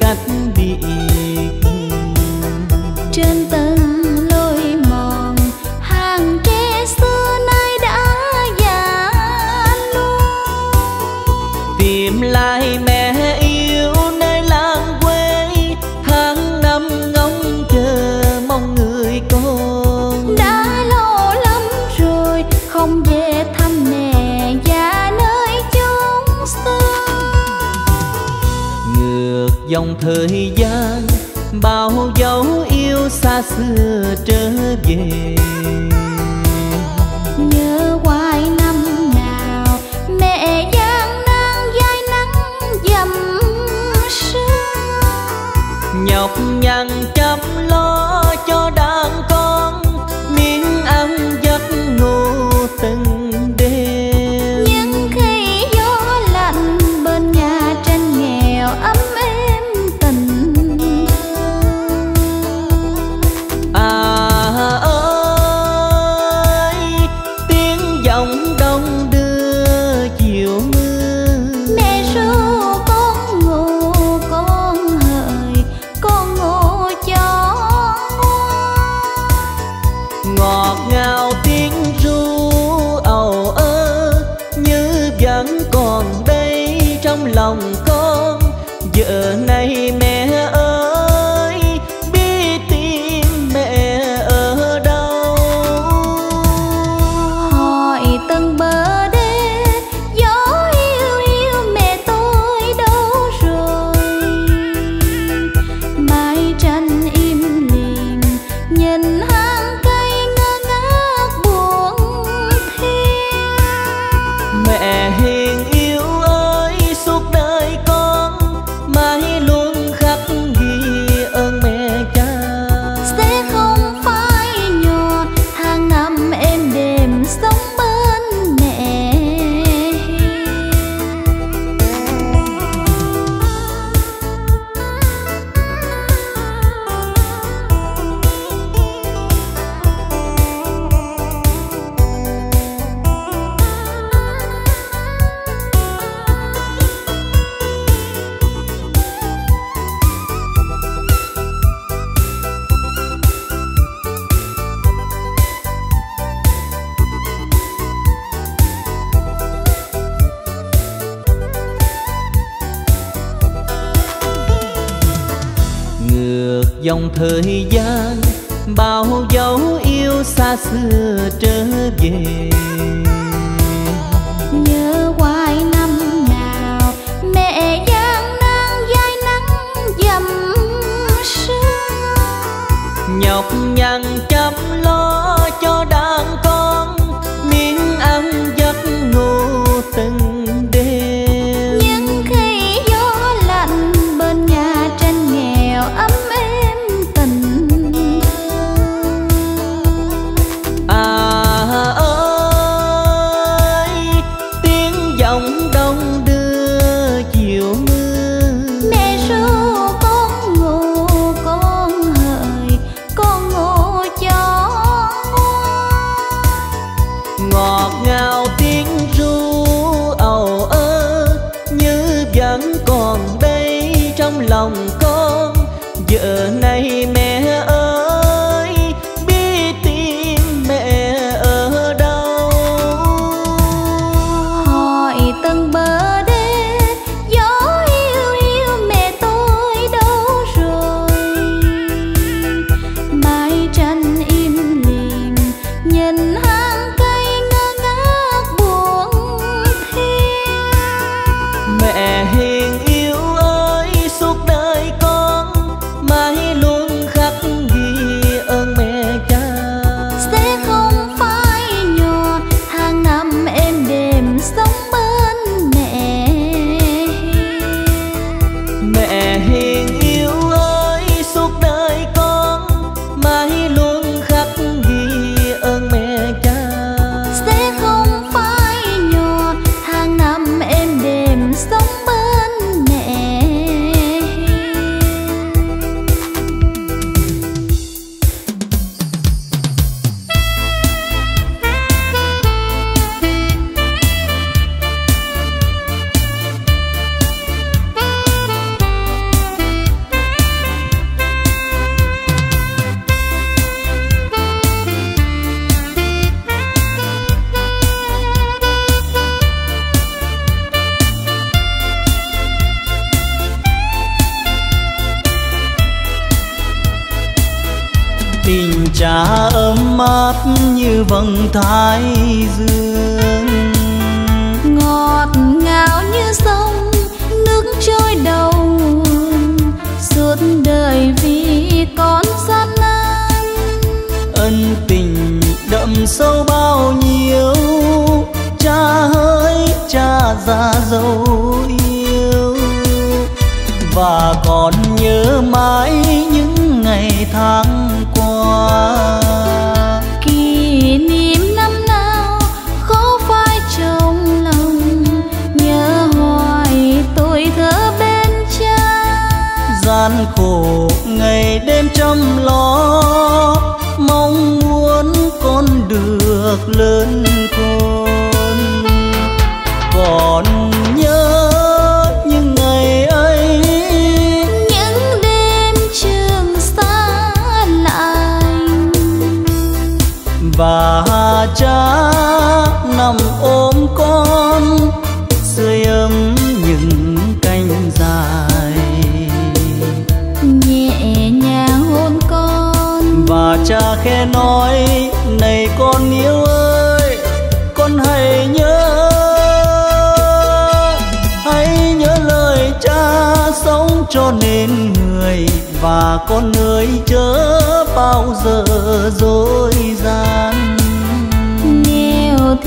xôi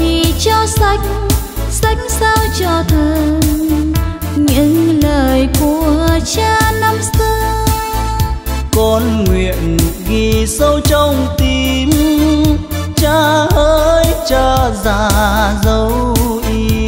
thì cho sách sách sao cho thơ những lời của cha năm xưa, con nguyện ghi sâu trong tim. Cha ơi, cha già dấu yêu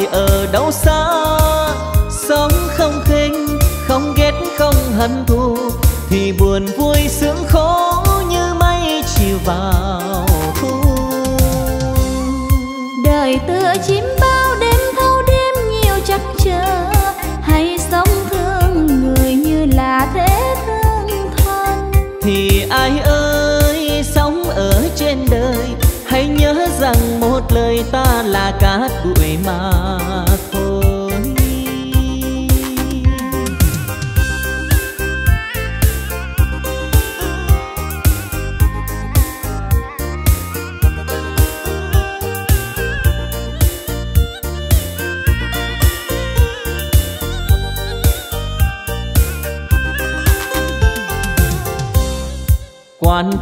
phải ở đâu xa? Sống không khinh không ghét không hận thù thì buồn vui sướng khổ như mây chiều vào thu. Đời tựa chim bao đêm thâu đêm nhiều chắc chờ hãy sống thương người như là thế thương thân. Thì ai ơi sống ở trên đời hãy nhớ rằng một lời ta là cát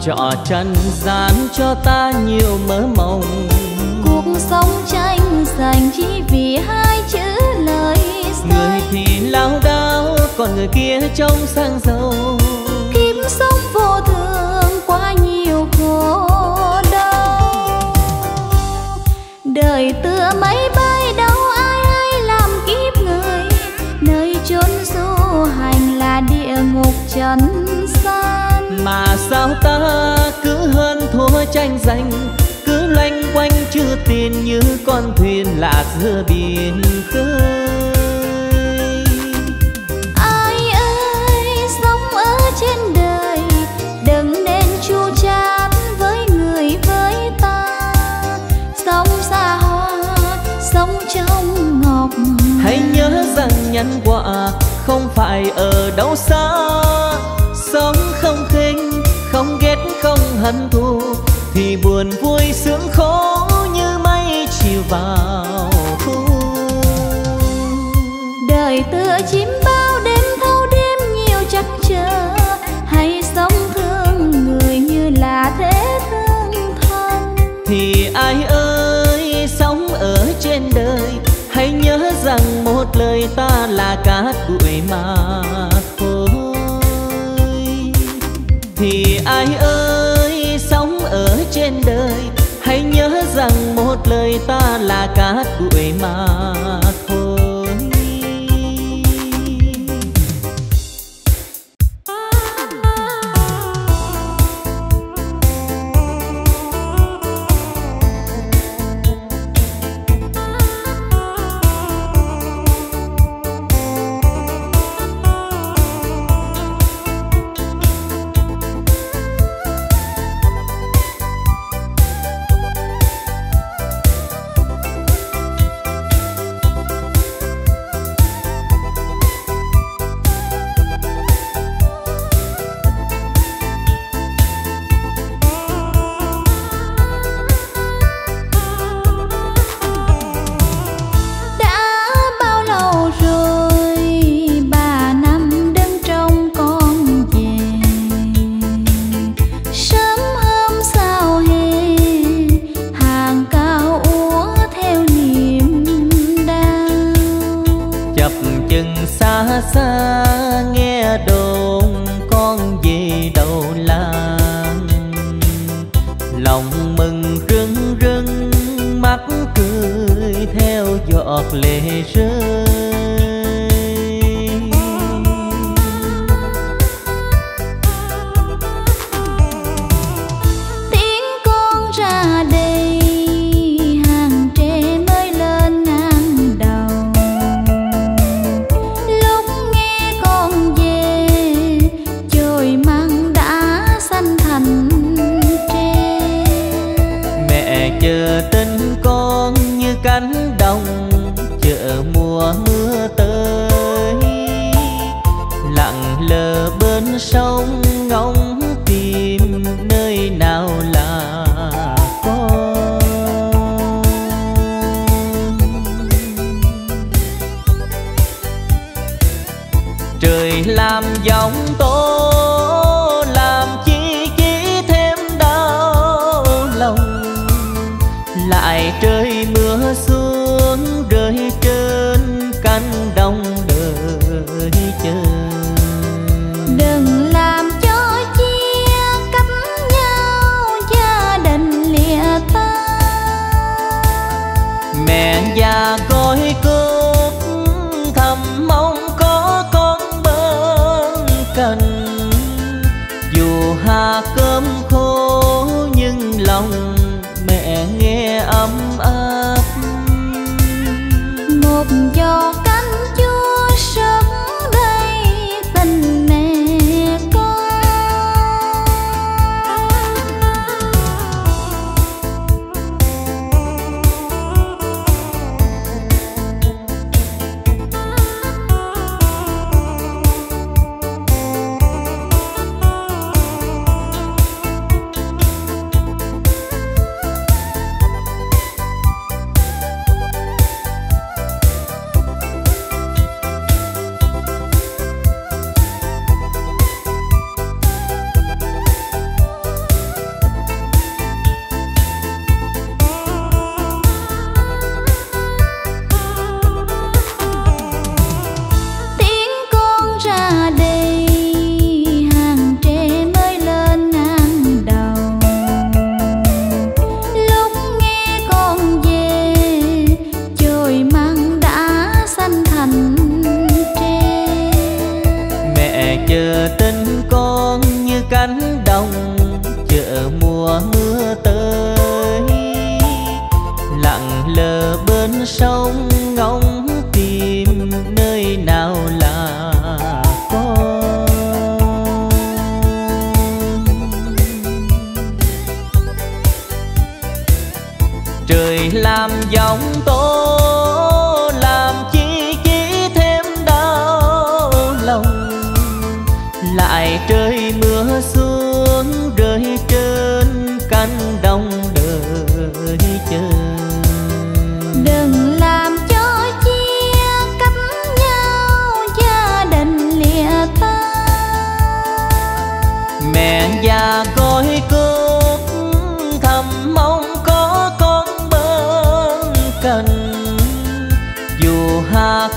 trọ trần gian cho ta nhiều mơ mộng. Cuộc sống tranh giành chỉ vì hai chữ lời người say thì lao đao còn người kia trông sang giàu. Kiếp sống vô thường quá nhiều khổ đau. Đời tựa máy sao ta cứ hơn thua tranh giành cứ loanh quanh chưa tin như con thuyền lạc giữa biển khơi. Ai ơi sống ở trên đời đừng nên chu chát với người với ta. Sống xa hoa sống trong ngọc hãy nhớ rằng nhân quả không phải ở đâu xa thân thu thì buồn vui sướng khổ như mây chiều vào thu. Đời tựa chim bao đêm thâu đêm nhiều chắc chờ hay sống thương người như là thế thương thân. Thì ai ơi sống ở trên đời hãy nhớ rằng một lời ta là cát bụi. Xa nghe đồn con về đầu làng. Lòng mừng rưng rưng, mắt cười theo giọt lệ rơi.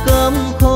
Cơm khô.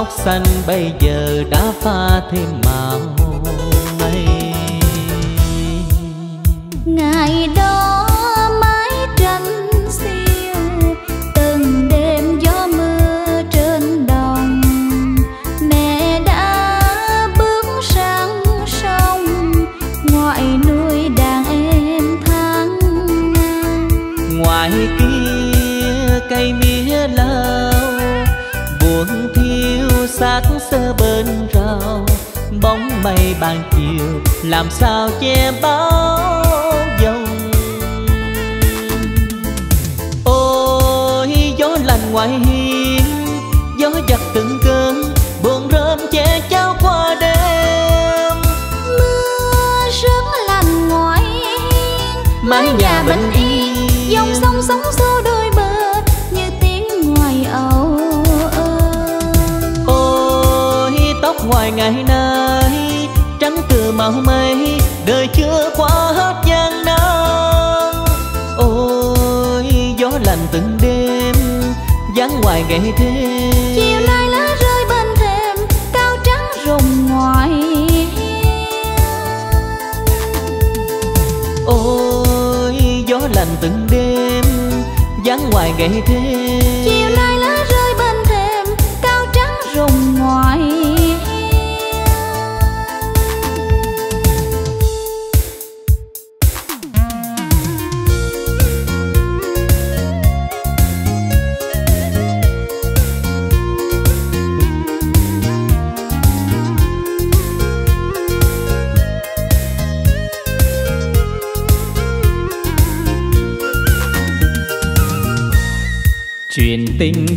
tóc xanh bây giờ đã pha thêm màu mây ngày đó ban chiều làm sao che bao dông ôi gió lành ngoài hiên gió giặt từng cơn buồn rơm che cháo qua đêm mưa sớm lành ngoài hiên mái nhà mình. yên giờ mau mấy đời chưa qua hết gian nan. Ôi gió lạnh từng đêm dáng ngoài ngày thêm. Chiều nay lá rơi bên thềm cao trắng rùng ngoài ôi gió lạnh từng đêm dáng ngoài ngày thêm.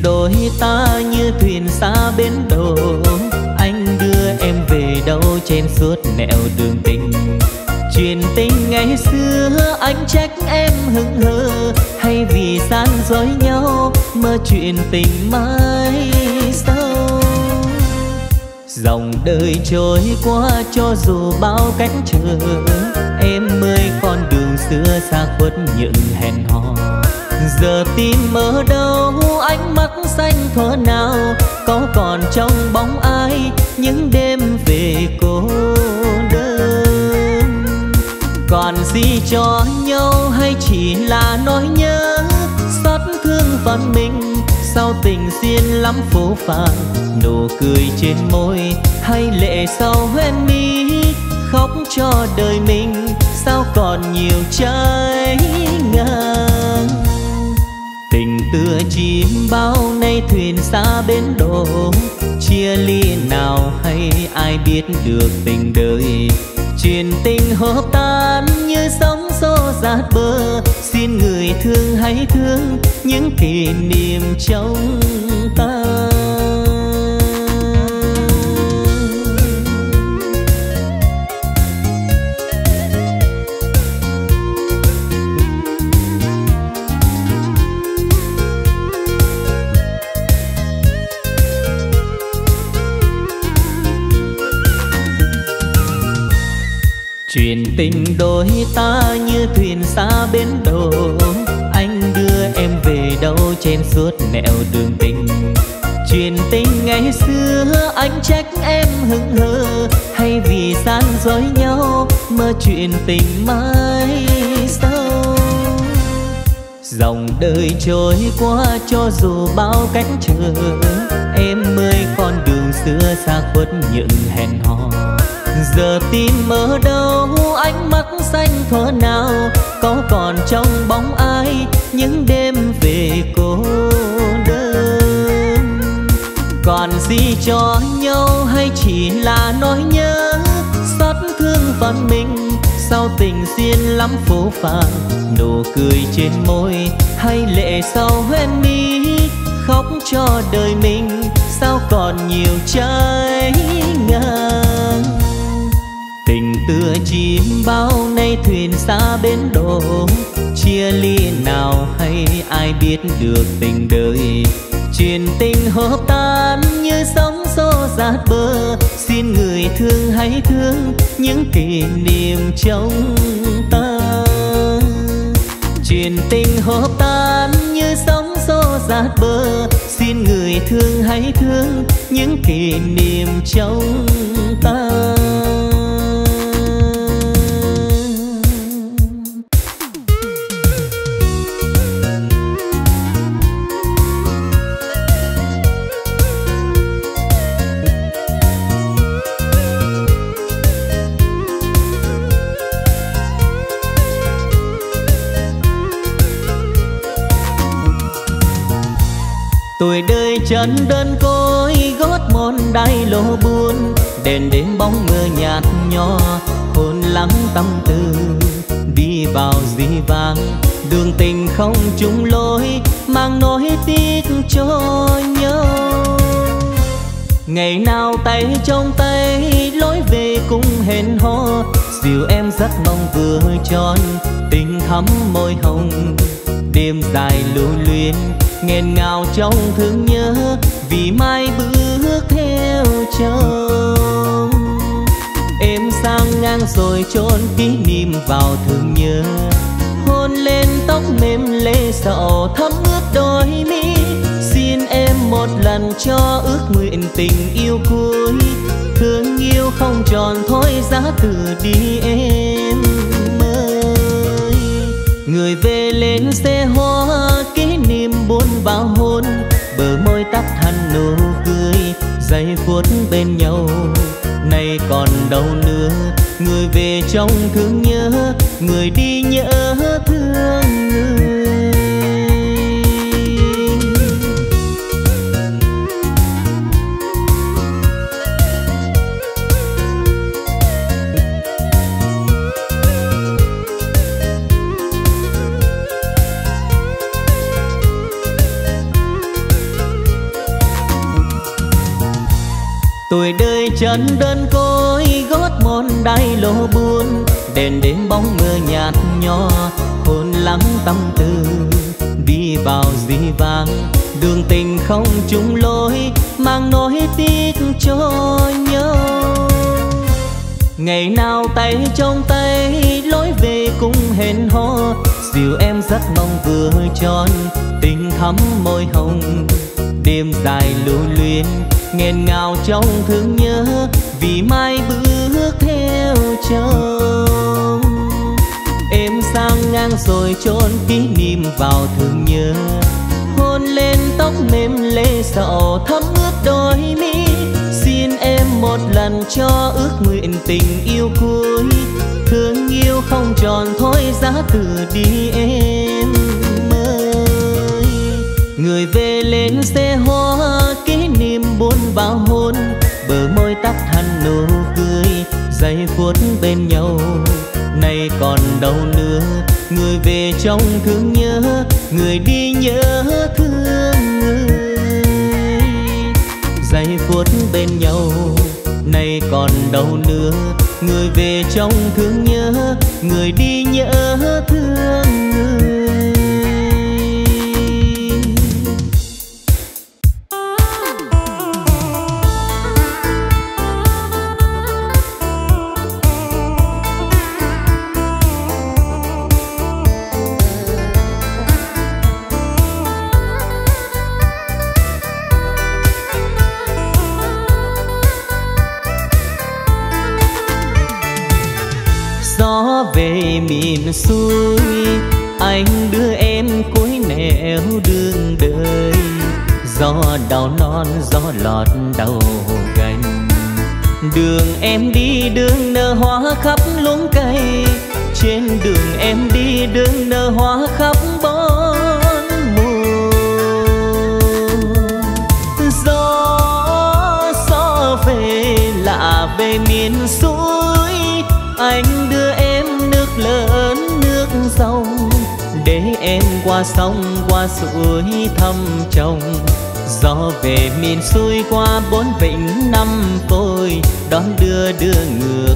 Đôi ta như thuyền xa bến đồ, anh đưa em về đâu trên suốt nẻo đường tình? Chuyện tình ngày xưa anh trách em hững hờ hay vì gian dối nhau mơ chuyện tình mãi sau dòng đời trôi qua cho dù bao cách trở em mới con đường xưa xa khuất những hẹn hò. Giờ tim ở đâu xanh thuở nào, có còn trong bóng ai những đêm về cô đơn? Còn gì cho nhau hay chỉ là nỗi nhớ? Xót thương phần mình sau tình duyên lắm phố phàng? Nụ cười trên môi hay lệ sau hoen mi? Khóc cho đời mình, sao còn nhiều trái ngang tình chim bao nay thuyền xa bến đổ chia ly nào hay ai biết được tình đời. Chuyện tình hợp tan như sóng xô dạt bờ. Xin người thương hãy thương những kỷ niệm trong suốt nẻo đường tình. Chuyện tình ngày xưa, anh trách em hững hờ, hay vì san dối nhau mơ chuyện tình mãi sau? Dòng đời trôi qua cho dù bao cách trở, em ơi, con đường xưa xa khuất những hẹn hò giờ tim ở đâu, ánh mắt xanh thuở nào, có còn trong bóng ai những đêm về cô đơn? Còn gì cho nhau hay chỉ là nỗi nhớ? Xót thương phần mình sau tình duyên lắm phố phàng? Nụ cười trên môi hay lệ sau hoen mi? Khóc cho đời mình, sao còn nhiều trái ngang tựa chim bao nay thuyền xa bến đổ chia ly nào hay ai biết được tình đời. Chuyện tình hợp tan như sóng xô dạt bờ. Xin người thương hãy thương những kỷ niệm trong ta. Chuyện tình hợp tan như sóng xô dạt bờ. Xin người thương hãy thương những kỷ niệm trong ta. Nhân đơn côi gót mòn đai lô buồn đèn đêm bóng mưa nhạt nhòa hồn lắng tâm tư. Đi vào dĩ vang đường tình không chung lối, mang nỗi tiếc cho nhau. Ngày nào tay trong tay, lối về cùng hẹn hò. Dìu em rất mong vừa tròn, tình thắm môi hồng. Đêm dài lưu luyến nghẹn ngào trong thương nhớ, vì mai bước theo chồng. Em sang ngang rồi chôn kỷ niệm vào thương nhớ, hôn lên tóc mềm lê sầu, thấm ướt đôi mi. Xin em một lần cho ước nguyện tình yêu cuối, thương yêu không tròn thôi giá từ đi em người về lên xe hoa, kỷ niệm buồn bao hôn. Bờ môi tắt hẳn nụ cười, giây phút bên nhau. Nay còn đâu nữa, người về trong thương nhớ. Người đi nhớ thương chân đơn côi gót mòn đai lô buồn, đèn đêm bóng mưa nhạt nhòa hồn lắng tâm tư. Đi vào dĩ vang đường tình không chung lối, mang nỗi tiếc cho nhau. Ngày nào tay trong tay, lối về cùng hẹn hò chiều em rất mong vừa tròn, tình thắm môi hồng. Đêm dài lưu luyến, nghẹn ngào trong thương nhớ, vì mai bước theo chồng. Em sang ngang rồi chôn kỷ niệm vào thương nhớ, hôn lên tóc mềm lê sầu thấm ướt đôi mi. Xin em một lần cho ước nguyện tình yêu cuối, thương yêu không tròn thôi giá từ đi em ơi. Người về lên xe hoa, kỷ niệm buồn bao hôn. Bờ môi tắt hẳn nụ cười giây phút bên nhau. Nay còn đâu nữa, người về trong thương nhớ, người đi nhớ thương người. Giây phút bên nhau nay còn đâu nữa. Người về trong thương nhớ người đi nhớ thương qua sông qua suối thăm chồng. Gió về miền xuôi qua bốn vịnh năm phôi, đón đưa đưa ngược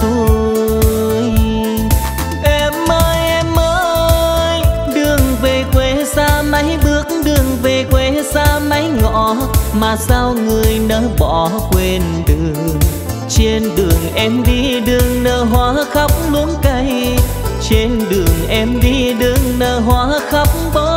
xuôi. Em ơi em ơi, đường về quê xa mấy bước, đường về quê xa mấy ngõ. Mà sao người nỡ bỏ quên đường? Trên đường em đi, đường nở hoa khóc luống cây. Trên đường em đi, đường nở hoa khắp bốn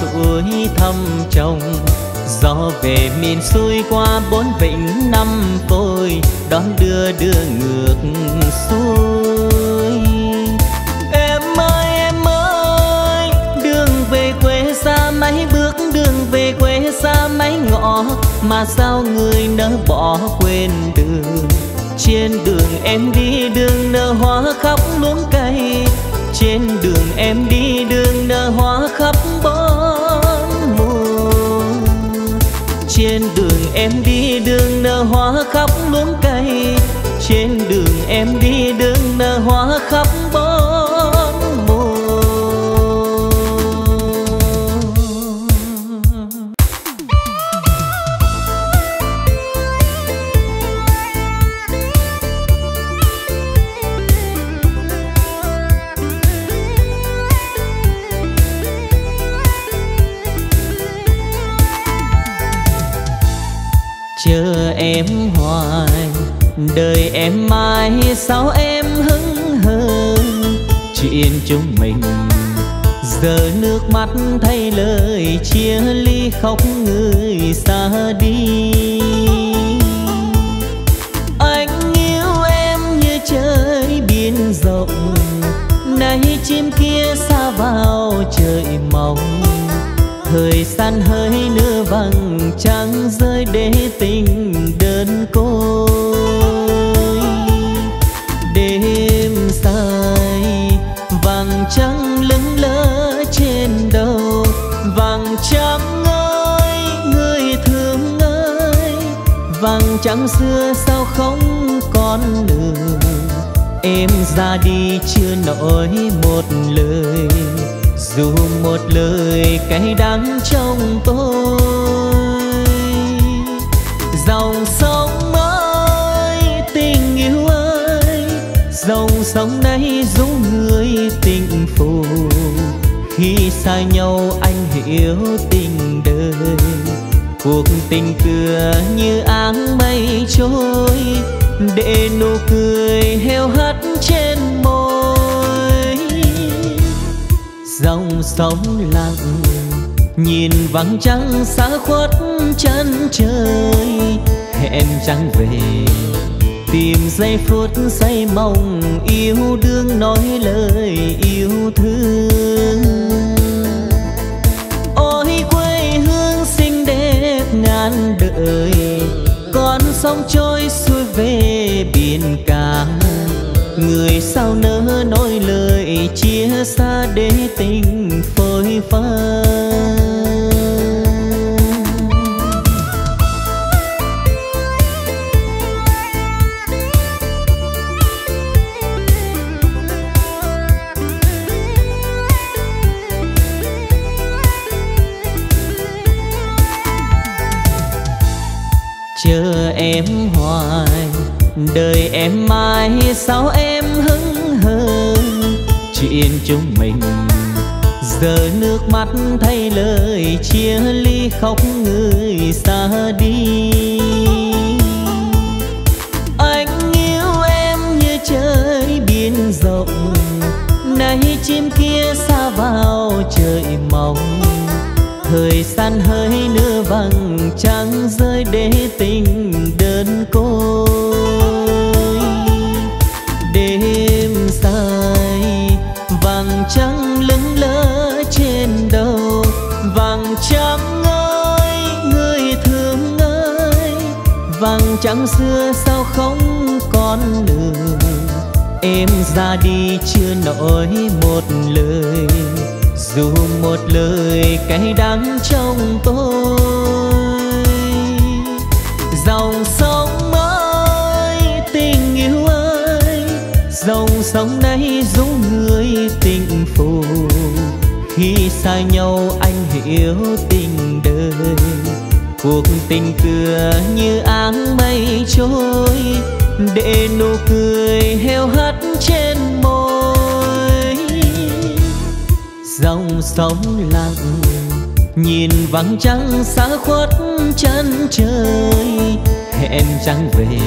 suối thăm chồng gió về miền xuôi qua bốn vịnh năm phôi, đón đưa đưa ngược xuôi. Em ơi em ơi, đường về quê xa mấy bước, đường về quê xa mấy ngõ. Mà sao người nỡ bỏ quên đường? Trên đường em đi, đường nở hoa khắp luống cây. Trên đường em đi, đường nở hoa khắp bốn sao em hững hờ? Chuyện chúng mình. Giờ nước mắt thay lời chia ly khóc người xa đi. Anh yêu em như trời biển rộng. Nay chim kia xa vào trời mong thời gian hơi nữa vàng trăng rơi để tình đơn côi. Trắng lững lỡ trên đầu. Vàng trắng ơi người thương ơi vàng trắng xưa sao không còn nữa em ra đi chưa nói một lời. Dù một lời cay đắng trong tôi anh tình đời. Cuộc tình cửa như áng mây trôi, để nụ cười heo hắt trên môi. Dòng sóng lặng, nhìn vắng trăng xa khuất chân trời. Hẹn trăng về, tìm giây phút say mong yêu đương nói lời yêu thương. Gian đời con sông trôi xuôi về biển cả người sao nỡ nói lời chia xa để tình phôi pha hoài đời em mãi sao em hững hờ? Chuyện chúng mình, giờ nước mắt thay lời chia ly khóc người xa đi. Anh yêu em như trời biển rộng, nay chim kia xa vào trời mong thời gian hơi nữa vàng trăng rơi để tình năm xưa sao không còn nữa em ra đi chưa nói một lời. Dù một lời cay đắng trong tôi. Dòng sông ơi, tình yêu ơi. Dòng sông này giúp người tình phù khi xa nhau anh hiểu tình cuộc tình cửa như áng mây trôi, để nụ cười heo hắt trên môi. Dòng sóng lặng, nhìn vắng trăng xa khuất chân trời, hẹn trăng về,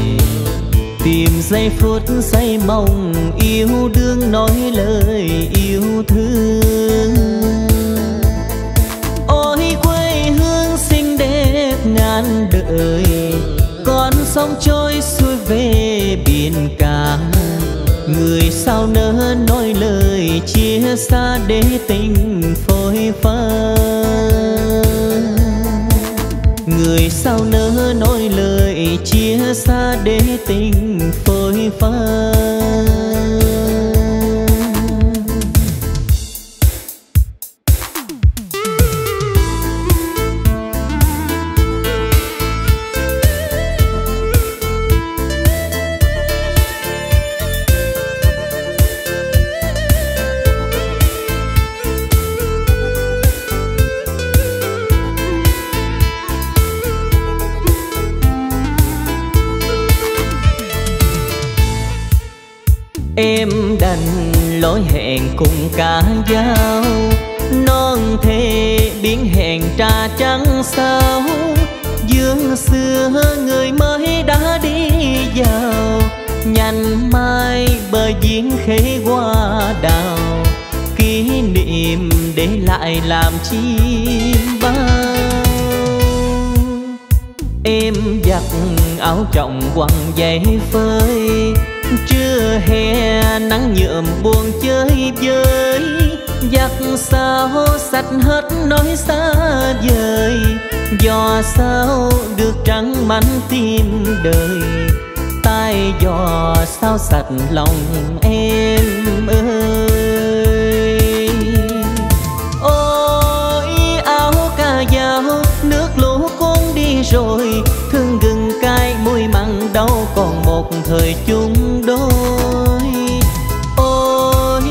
tìm giây phút say mong yêu đương nói lời yêu thương. Gian đời con sông trôi xuôi về biển cả người sao nỡ nói lời chia xa để tình phôi pha người sao nỡ nói lời chia xa để tình phôi pha xưa người mới đã đi vào nhành mai bờ diễn khế hoa đào. Kỷ niệm để lại làm chim bao. Em giặt áo trọng quăng giày phơi trưa hè nắng nhuộm buồn chơi vơi. Giặt sao sạch hết nỗi xa vời dò sao được trắng mảnh tim đời tay dò sao sạch lòng em ơi. Ôi, áo cà dao, nước lũ cuốn đi rồi, thương gừng cay môi mặn đau còn một thời chung đôi. Ôi,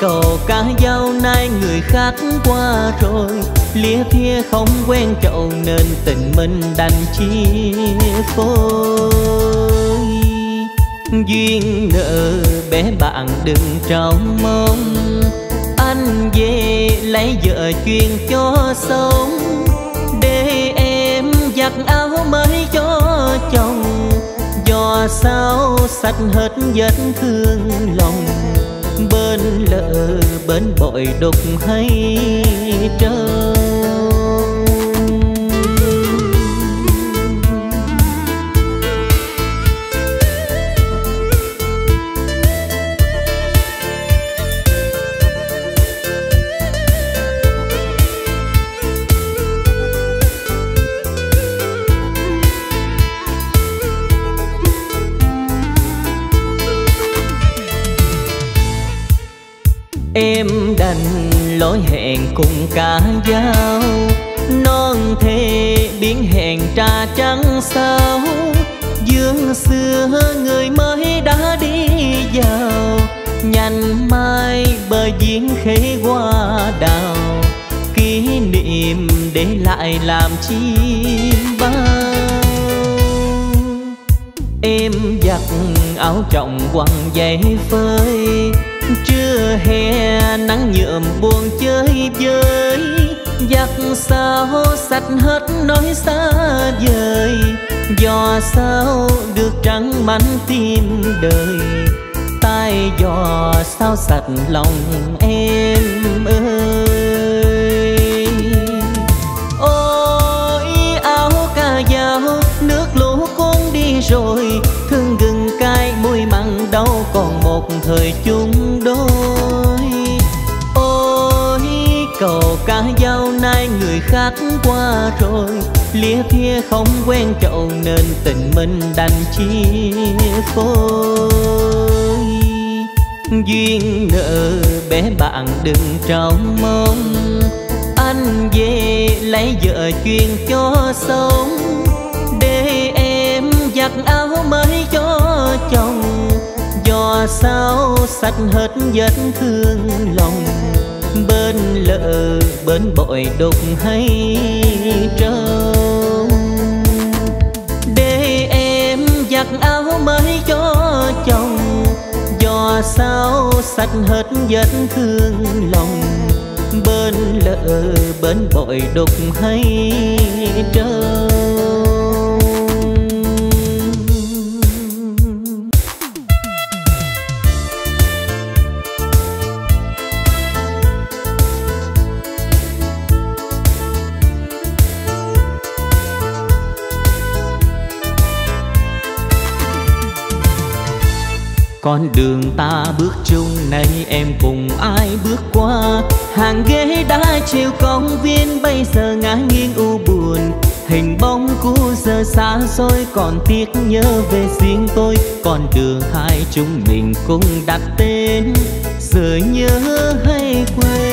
cầu cá dao nay người khác qua rồi lìa thia không quen chậu nên tình mình đành chia phôi duyên nợ bé bạn đừng trao mong. Anh về lấy vợ chuyên cho sống. Để em giặt áo mới cho chồng. Do sao sạch hết vết thương lòng. Bên lỡ bên bội đục hay trời em đành lối hẹn cùng cả dao non thề biến hẹn trà trắng sao dương xưa người mới đã đi vào. Nhanh mai bờ diễn khế hoa đào. Kỷ niệm để lại làm chim bao. Em giặt áo trọng quăng giấy phơi trưa hè, nắng nhuộm buồn chơi vơi. Giặc sao sạch hết nỗi xa vời. Do sao được trắng mảnh tim đời. Tay giò sao sạch lòng em ơi. Ôi, áo ca dao, nước lũ cuốn đi rồi một thời chung đôi. Ôi, cầu ca dao nay người khác qua rồi, lìa thia không quen chậu nên tình mình đành chia phôi. Duyên nợ bé bạn đừng trao mong, anh về lấy vợ chuyên cho sống. Để em giặt áo mới cho chồng sao sắt hết vết thương lòng, bên lỡ, bên bội đục hay trâu để em giặt áo mới cho chồng dò sao sạch hết vết thương lòng, bên lỡ, bên bội đục hay trâu con đường ta bước chung này em cùng ai bước qua? Hàng ghế đã chiều công viên, bây giờ ngã nghiêng u buồn. Hình bóng cũ giờ xa xôi, còn tiếc nhớ về riêng tôi. Con đường hai chúng mình cùng đặt tên, giờ nhớ hay quên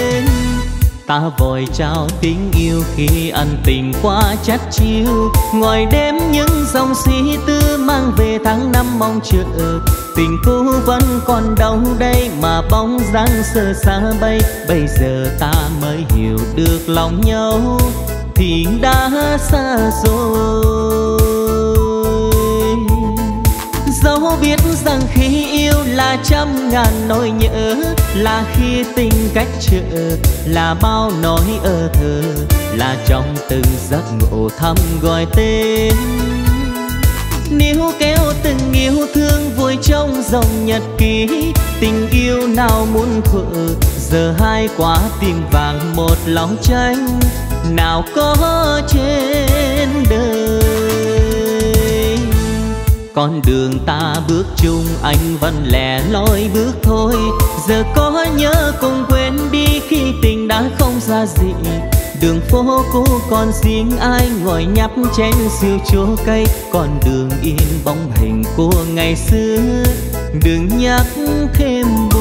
ta vội trao tình yêu khi ăn tình quá chát chiêu. Ngoài đêm những dòng suy tư mang về tháng năm mong chờ. Tình cũ vẫn còn đâu đây mà bóng dáng sơ xa bay. Bây giờ ta mới hiểu được lòng nhau thì đã xa rồi dẫu biết rằng khi yêu là trăm ngàn nỗi nhớ, là khi tình cách trở là bao nỗi ơ thơ, là trong từng giấc ngủ thăm gọi tên. Níu kéo từng yêu thương vui trong dòng nhật ký, tình yêu nào muốn thuở giờ hai quả tim vàng một lòng tranh, nào có trên đời con đường ta bước chung, anh vẫn lẻ loi bước thôi. Giờ có nhớ cùng quên đi khi tình đã không ra gì. Đường phố cũ còn riêng ai ngồi nhấp chén rượu chua cây. Con đường yên bóng hình của ngày xưa, đừng nhắc thêm buồn.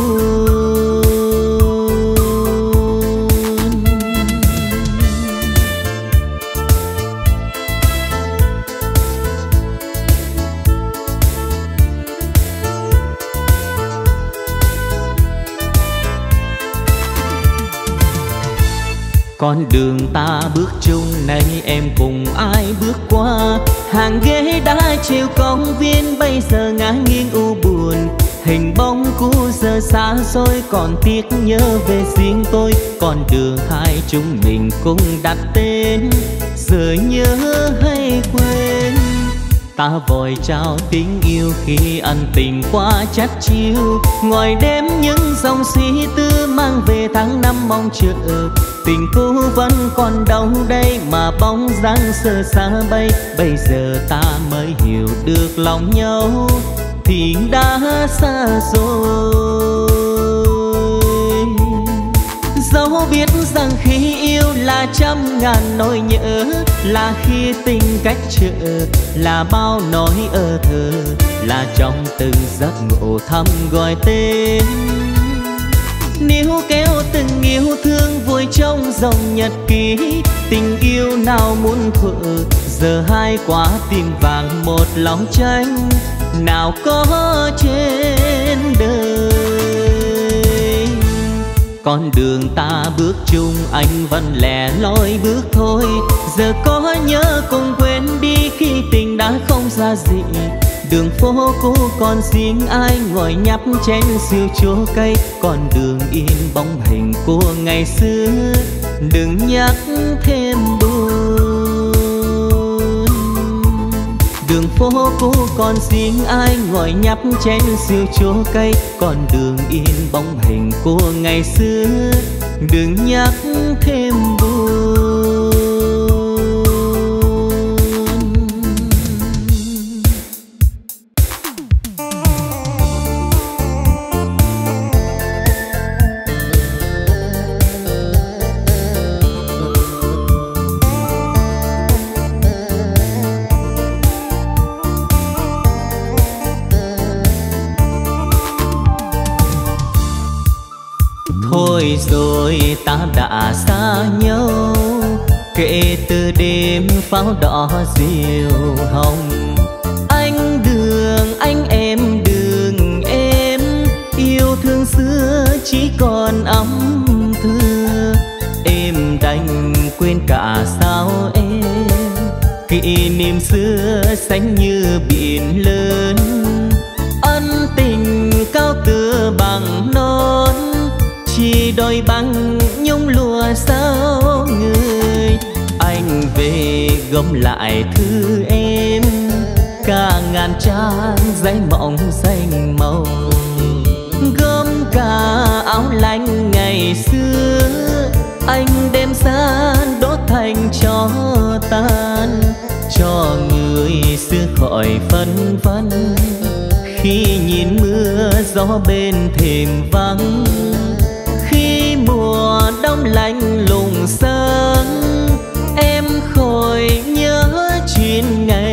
Con đường ta bước chung này em cùng ai bước qua? Hàng ghế đã chiều công viên, bây giờ ngã nghiêng u buồn. Hình bóng cũ giờ xa xôi, còn tiếc nhớ về riêng tôi. Con đường hai chúng mình cùng đặt tên, giờ nhớ hay quên. Ta vội trao tình yêu khi ân tình quá chát chiêu. Ngoài đêm những dòng suy tư mang về tháng năm mong chờ tình cũ vẫn còn đau đây mà bóng dáng sơ xa bay. Bây giờ ta mới hiểu được lòng nhau, thì đã xa rồi. Dẫu biết rằng khi yêu là trăm ngàn nỗi nhớ, là khi tình cách trở là bao nỗi ơ thơ là trong từng giấc ngủ thăm gọi tên níu kéo từng yêu thương vui trong dòng nhật ký. Tình yêu nào muốn thuở giờ hai quả tim vàng một lòng tranh. Nào có trên đời. Con đường ta bước chung, anh vẫn lẻ loi bước thôi. Giờ có nhớ cùng quên đi khi tình đã không ra gì đường phố cũ còn riêng ai ngồi nhấp chén siêu chua cây còn đường in bóng hình của ngày xưa. Đừng nhắc thêm buồn. Đường phố cũ còn riêng ai ngồi nhấp chén siêu chua cây còn đường in bóng hình của ngày xưa. Đừng nhắc từ đêm pháo đỏ diều hồng. Anh đường, anh em đường, em yêu thương xưa chỉ còn ấm thưa. Em đành quên cả sao em, kỷ niệm xưa xanh như biển lớn. Ân tình cao tựa bằng non, chỉ đôi băng nhung lùa sao người anh về gom lại thư em. Cả ngàn trang giấy mộng xanh màu. Gom cả áo lạnh ngày xưa. Anh đem ra đốt thành cho tan. Cho người xưa khỏi phân vân. Khi nhìn mưa gió bên thềm vắng. Khi mùa đông lạnh lùng sớm đời nhớ chuyện ngày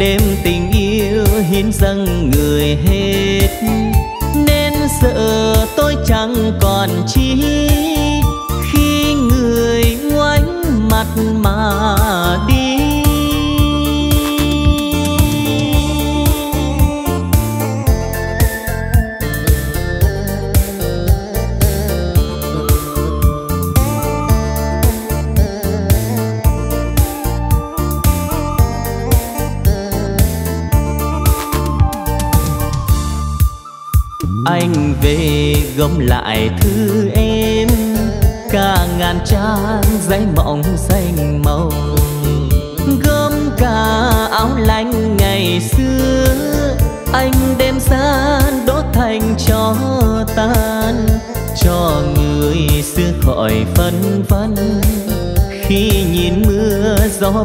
đêm tình yêu hiến dâng người hết. Nên sợ tôi chẳng còn chi khi người ngoảnh mặt mà đi.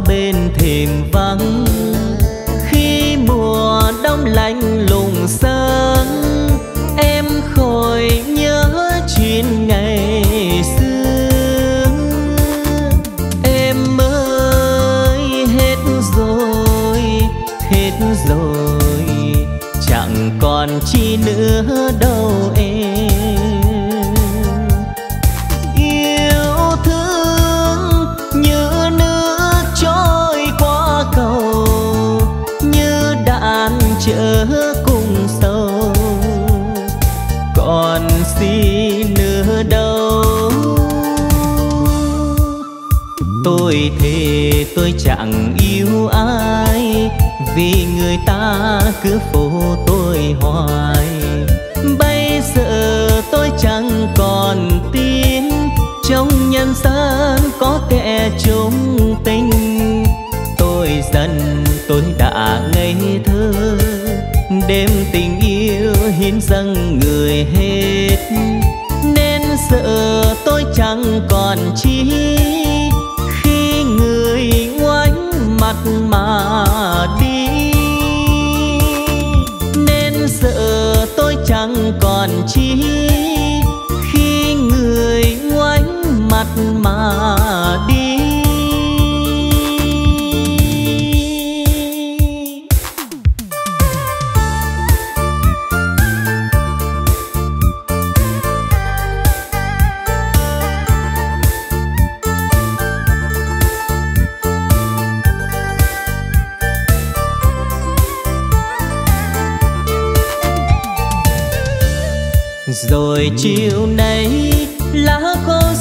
Bên thềm vắng. Khi mùa đông lạnh lùng sớm cửa phố tôi hoài. Bây giờ tôi chẳng còn tin trong nhân gian có kẻ chung tình. Tôi dần tôi đã ngây thơ, đêm tình yêu hiến dâng người hết. Nên sợ tôi chẳng còn chi, khi người ngoảnh mặt mà đi.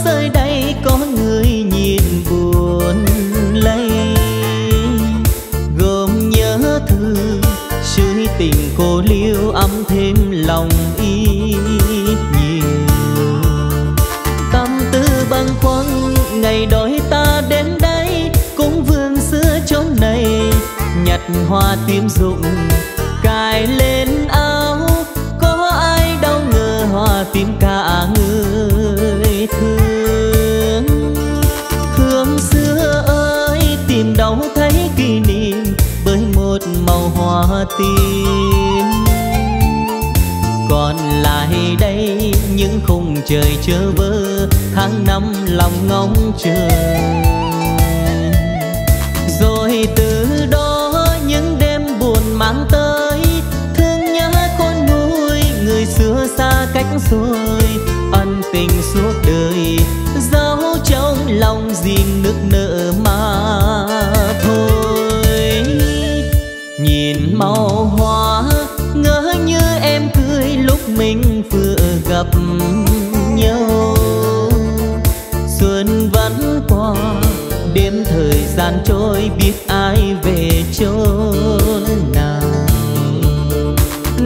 Rơi đây có người nhìn buồn lây. Gồm nhớ thương chữ tình cô liêu ấm thêm lòng y nhiều. Tâm tư băn khoăn ngày đôi ta đến đây, cũng vườn xưa chốn này. Nhặt hoa tím rụng cài lên hoa còn lại đây, những khung trời chớ vơ, tháng năm lòng ngóng chờ. Rồi từ đó những đêm buồn mang tới, thương nhớ con nuôi người xưa xa cách rồi, ân tình suốt đời, dấu trong lòng gìn nước mình vừa gặp nhau. Xuân vẫn qua, đêm thời gian trôi, biết ai về chốn nào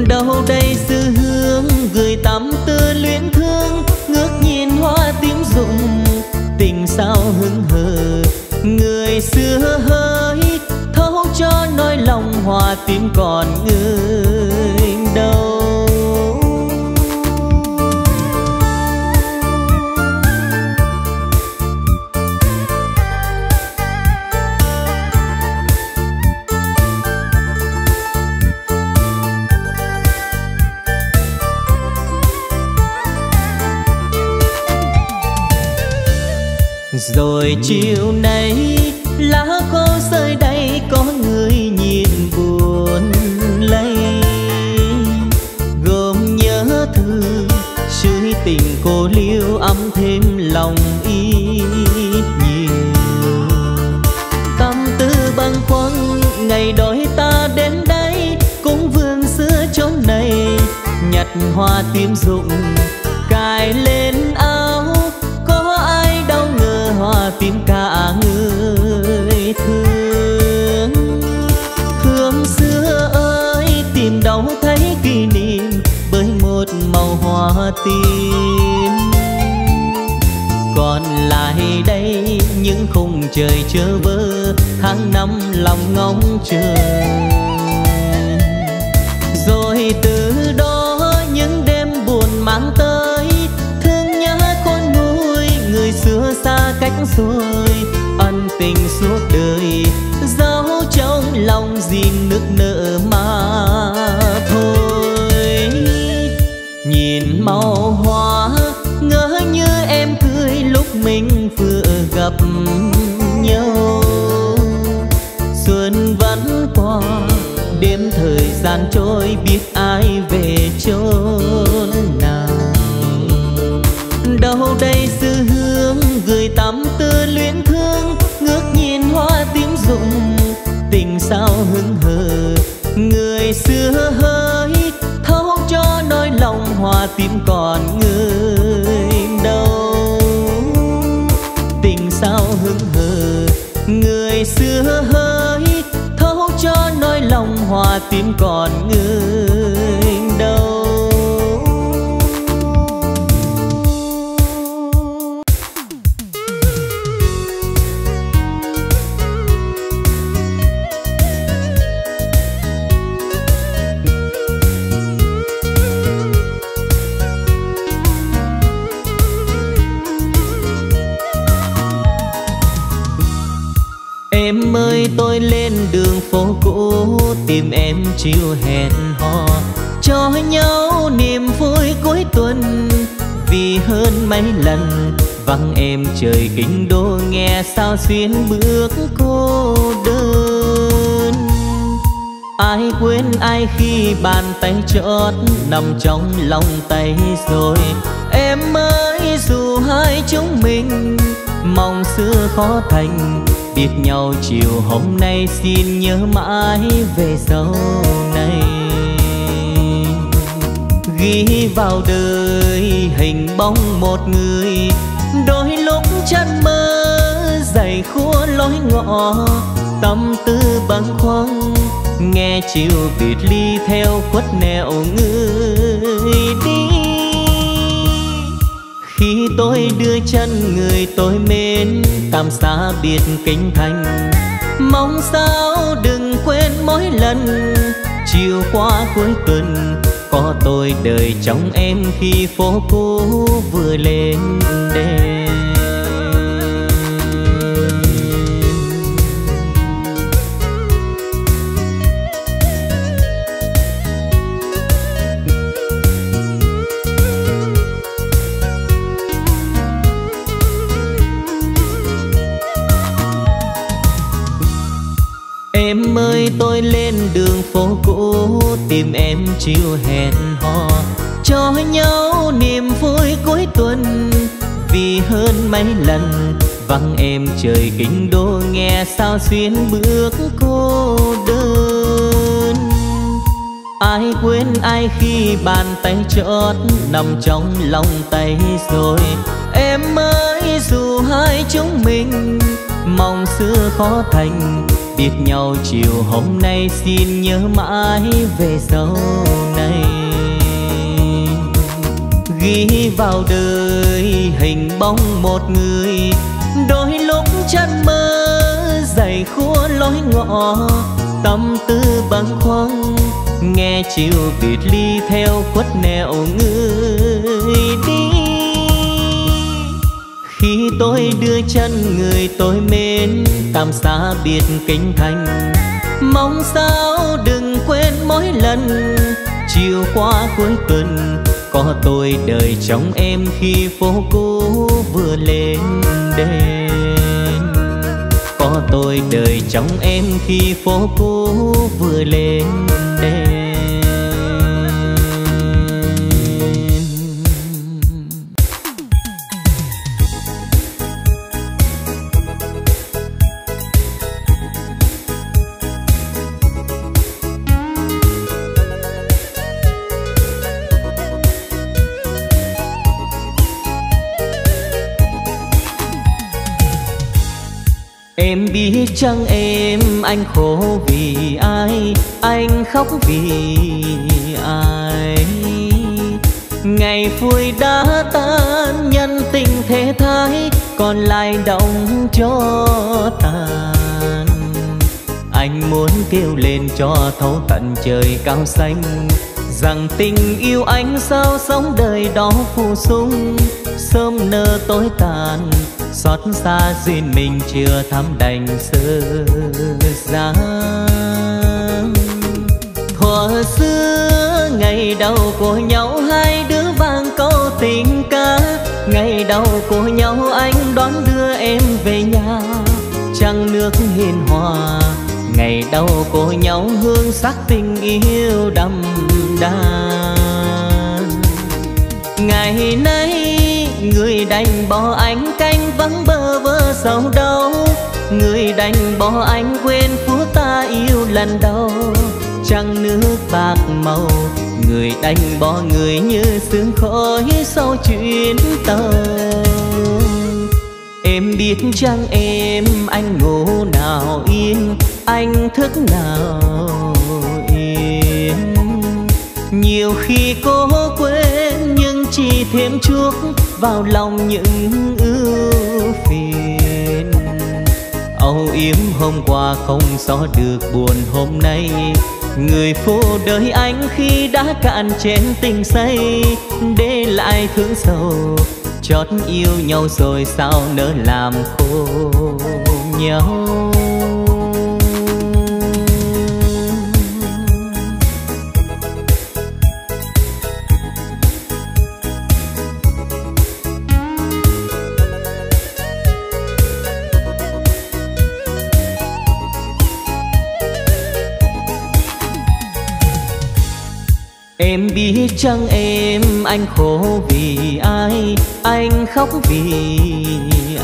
đâu đây dư hương gửi tắm tư luyến thương, ngước nhìn hoa tím rụng, tình sao hững hờ. Người xưa hơi, thấu cho nỗi lòng hoa tím còn ngứa hững hờ. Người xưa hỡi thấu cho nỗi lòng hòa tim còn người tìm em chiều hẹn hò. Cho nhau niềm vui cuối tuần, vì hơn mấy lần vắng em trời kinh đô nghe sao xuyên bước cô đơn. Ai quên ai khi bàn tay chót nằm trong lòng tay rồi. Em ơi, dù hai chúng mình, mong xưa khó thành biết nhau, chiều hôm nay xin nhớ mãi về sau này. Ghi vào đời hình bóng một người, đôi lúc chân mơ dày khua lối ngõ. Tâm tư băn khoăn, nghe chiều biệt ly theo khuất nẻo người khi tôi đưa chân người tôi mến tạm xa biệt kinh thành. Mong sao đừng quên mỗi lần, chiều qua cuối tuần, có tôi đời trong em khi phố cũ vừa lên đèn phố cũ tìm em chiều hẹn hò, cho nhau niềm vui cuối tuần. Vì hơn mấy lần vắng em trời kinh đô, nghe sao xuyên bước cô đơn. Ai quên ai khi bàn tay chót nằm trong lòng tay rồi, em ơi dù hai chúng mình mong xưa khó thành. Biết nhau chiều hôm nay xin nhớ mãi về sau này. Ghi vào đời hình bóng một người. Đôi lúc chân mơ dày khua lối ngõ. Tâm tư băng khoăn, nghe chiều biệt ly theo khuất nẻo người. Đi khi tôi đưa chân người tôi mến tạm xa biệt kinh thành. Mong sao đừng quên mỗi lần, chiều qua cuối tuần, có tôi đời trong em khi phố cũ vừa lên đèn có tôi đời trong em khi phố cũ vừa lên đêm Em biết chăng em anh khổ vì ai, Anh khóc vì ai? Ngày vui đã tan, nhân tình thế thái, Còn lại động cho tàn. Anh muốn kêu lên cho thấu tận trời cao xanh, Rằng tình yêu anh sao sống đời đó phù sung. Sớm nơ tối tàn xót xa duyên mình chưa thắm đành sơ giá thuở xưa ngày đầu của nhau hai đứa vang câu tình ca. Ngày đầu của nhau anh đón đưa em về nhà. Trăng nước hiền hòa, ngày đầu của nhau hương sắc tình yêu đậm đà. Ngày nay người đành bỏ anh sao đâu? Đau người đành bỏ anh quên phút ta yêu lần đầu. Trăng nước bạc màu, người đành bỏ người như sương khói sau chuyến tàu. Em biết chăng em, anh ngủ nào yên, anh thức nào yên? Nhiều khi cố quên, nhưng chỉ thêm chuốc vào lòng những ưu phiền âu yếm hôm qua không xóa được buồn hôm nay. Người phụ đời anh khi đã cạn chén tình say, để lại thương sầu, chót yêu nhau rồi sao nỡ làm khô nhau? Em biết chăng em anh khổ vì ai, Anh khóc vì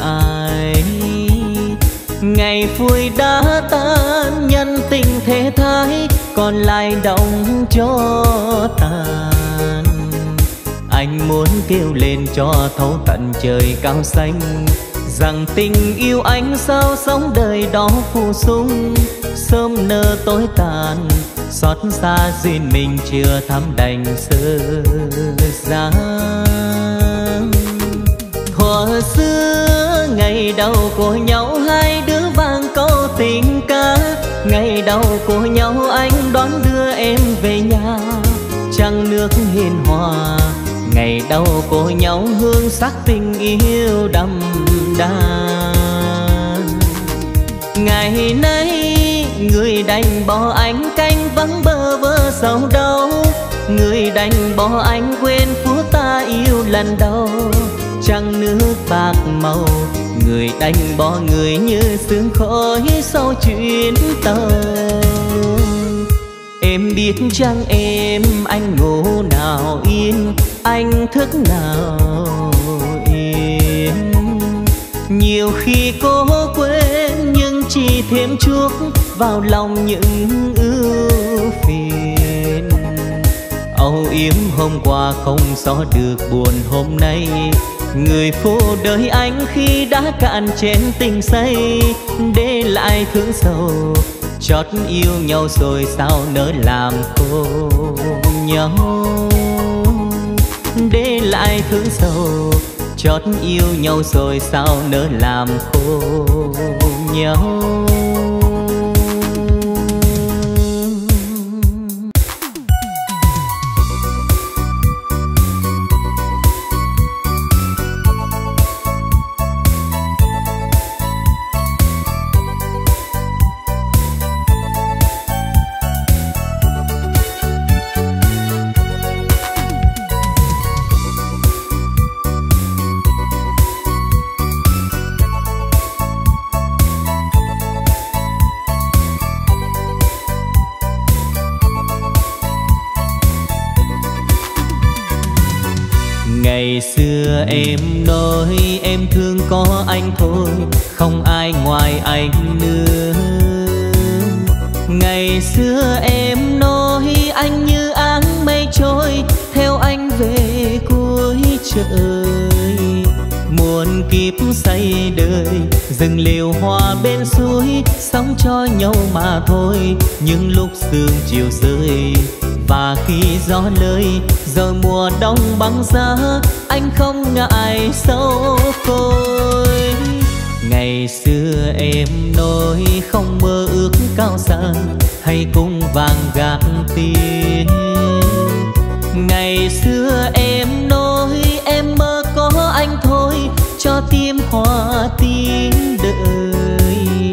ai? Ngày vui đã tan, nhân tình thế thái, Còn lại động cho tàn. Anh muốn kêu lên cho thấu tận trời cao xanh, Rằng tình yêu anh sao sống đời đó phù sung. Sớm nơ tối tàn xót xa duyên mình chưa thắm đành sơ giá thuở xưa, ngày đầu của nhau hai đứa vang câu tình ca. Ngày đầu của nhau anh đón đưa em về nhà. Trăng nước hiền hòa, ngày đầu của nhau hương sắc tình yêu đậm đà. Ngày nay, người đành bỏ anh cả vắng bơ vơ sau đau người đành bỏ anh quên phút ta yêu lần đầu. Trăng nước bạc màu, người đành bỏ người như sương khói sau chuyến tàu. Em biết chăng em, anh ngủ nào yên, anh thức nào yên. Nhiều khi cố quên nhưng chỉ thêm chuốc vào lòng những ưu phiền. Âu yếm hôm qua không xóa được buồn hôm nay. Người phụ đời anh khi đã cạn chén tình say, để lại thương sầu, chót yêu nhau rồi sao nỡ làm khô nhau. Để lại thương sầu, chót yêu nhau rồi sao nỡ làm khô nhau. Em nói em thương có anh thôi, không ai ngoài anh nữa. Ngày xưa em nói anh như áng mây trôi, theo anh về cuối trời. Muôn kiếp say đời, rừng liều hoa bên suối, sống cho nhau mà thôi. Những lúc sương chiều rơi, và khi gió lơi giờ mùa đông băng giá không ngại sâu côi. Ngày xưa em nói không mơ ước cao xa, hay cung vàng gạt tiền. Ngày xưa em nói em mơ có anh thôi, cho tim hoa tiếng đợi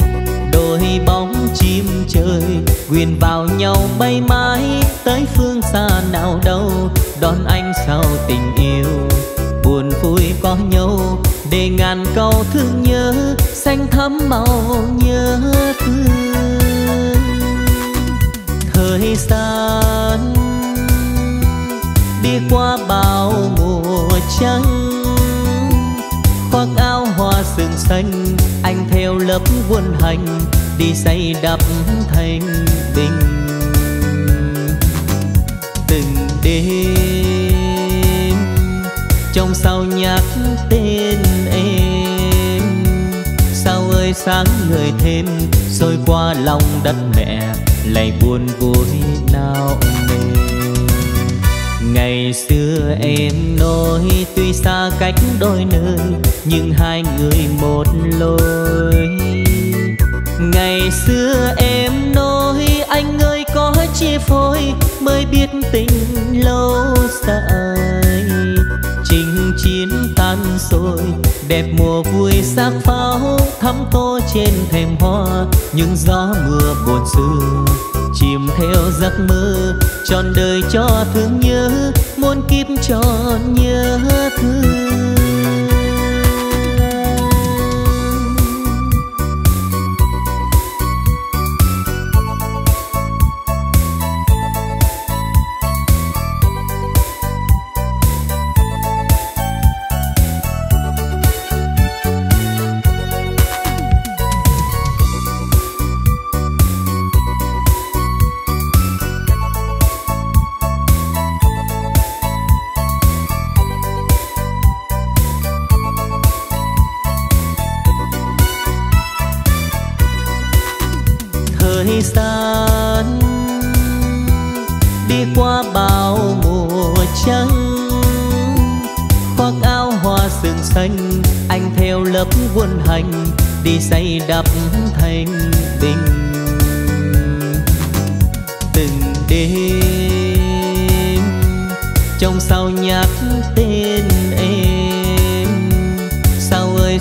đôi bóng chim trời quyền vào nhau bay mãi, tới phương xa nào đâu, đón anh sau tình yêu buồn vui có nhau, để ngàn câu thương nhớ, xanh thắm màu nhớ thương. Thời gian đi qua bao mùa trắng, khoác áo hoa sương xanh, anh theo lớp quân hành, đi xây đắp thành bình. Từng đêm sao nhắc tên em? Sao ơi, sáng người thêm, xôi qua lòng đất mẹ lạy buồn vui nào nề ngày xưa em nói tuy xa cách đôi nơi, nhưng hai người một lối. Ngày xưa em nói, anh ơi, có chia phôi mới biết tình lâu dài tan rồi, đẹp mùa vui sắc pháo thắm tô trên thềm hoa. Những gió mưa buồn xưa chìm theo giấc mơ, trọn đời cho thương nhớ, muôn kiếp tròn nhớ thương. Thời gian đi qua bao mùa trắng, khoác áo hoa sương xanh anh theo lớp quân hành, đi xây đắp thành bình. Từng đêm, trong sao nhắc tên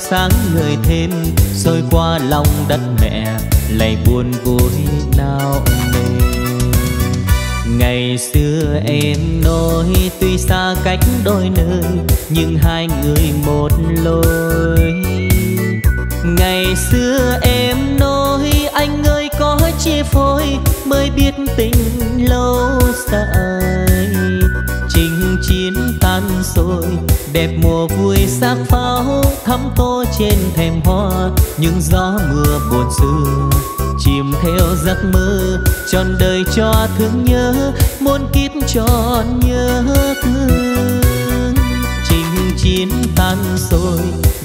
sáng người thêm xôi qua lòng đất mẹ lạy buồn vui nào nề. Ngày xưa em nói tuy xa cách đôi nơi, nhưng hai người một lối. Ngày xưa em nói anh ơi có chia phôi mới biết tình lâu dài chinh chiến tan rồi, đẹp mùa vui sắc pháo thắm tô trên thềm hoa. Những gió mưa buồn xưa, chìm theo giấc mơ, trọn đời cho thương nhớ, muôn kiếp tròn nhớ thương. Chinh chiến tan rồi,